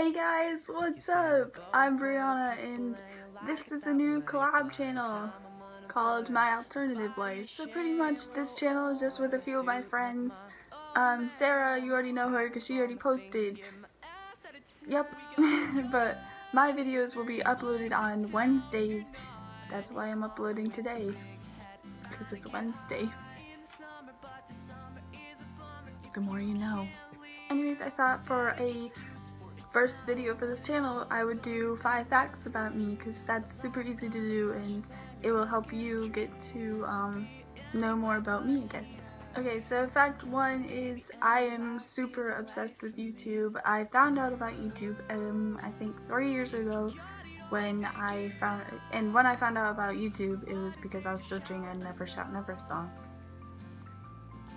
Hey guys, what's up? I'm Brianna and this is a new collab channel called My Alternative Life. So pretty much this channel is just with a few of my friends. Um, Sarah, you already know her because she already posted. Yep. but my videos will be uploaded on Wednesdays. That's why I'm uploading today. Because it's Wednesday. The more you know. Anyways, I thought for a first video for this channel, I would do five facts about me because that's super easy to do and it will help you get to um, know more about me, I guess. Okay, so fact one is I am super obsessed with YouTube. I found out about YouTube, um, I think three years ago when I found, and when I found out about YouTube, it was because I was searching a Never Shout Never song.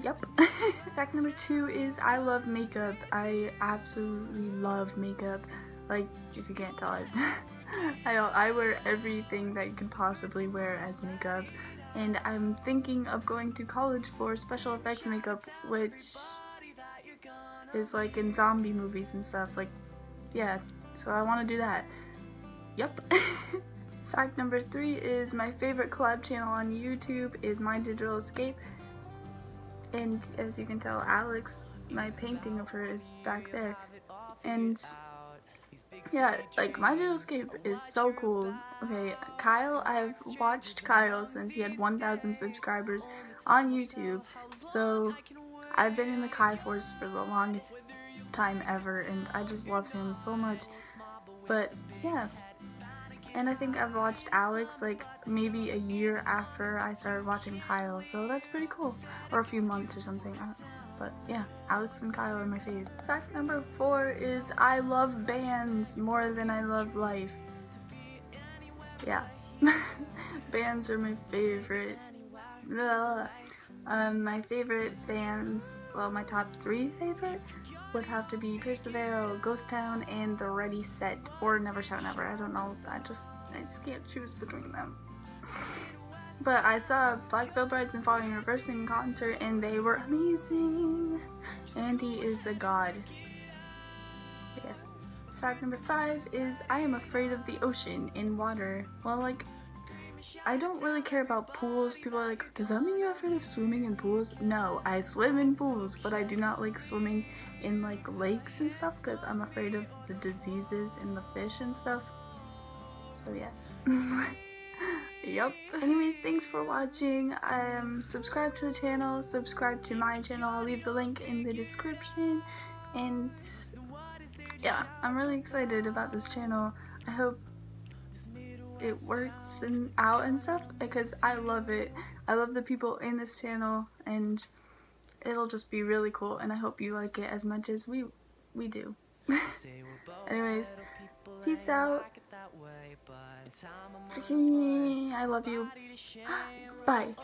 Yep. Fact number two is I love makeup. I absolutely love makeup. Like, if you can't tell, I, I, I wear everything that you could possibly wear as makeup. And I'm thinking of going to college for special effects makeup, which is like in zombie movies and stuff. Like, yeah, so I want to do that. Yep. Fact number three is my favorite collab channel on YouTube is My Digital Escape. And as you can tell, Alex, my painting of her is back there. And yeah, like my escape is so cool. Okay, Kyle, I've watched Kyle since he had 1,000 subscribers on YouTube. So I've been in the Kai Force for the longest time ever, and I just love him so much. But yeah, and I think I've watched Alex like maybe a year after I started watching Kyle, so that's pretty cool. Or a few months or something. But yeah, Alex and Kyle are my fave. Fact number four is I love bands more than I love life. Yeah. bands are my favorite. Um, my favorite bands, well my top three favorite would have to be Pierce the Veil, Ghost Town, and The Ready Set, or Never Shout Never. I don't know. I just I just can't choose between them. but I saw Black Brides and Falling Reverse in concert, and they were amazing. Andy is a god. Yes. Fact number five is I am afraid of the ocean in water. Well, like I don't really care about pools. People are like, does that mean you're afraid of swimming in pools? No, I swim in pools, but I do not like swimming in like lakes and stuff because I'm afraid of the diseases in the fish and stuff. So yeah. yep. Anyways, thanks for watching. Um, subscribe to the channel, subscribe to my channel. I'll leave the link in the description. And yeah, I'm really excited about this channel. I hope it works and out and stuff because I love it. I love the people in this channel and it'll just be really cool and I hope you like it as much as we we do. Anyways, peace out. I love you. Bye.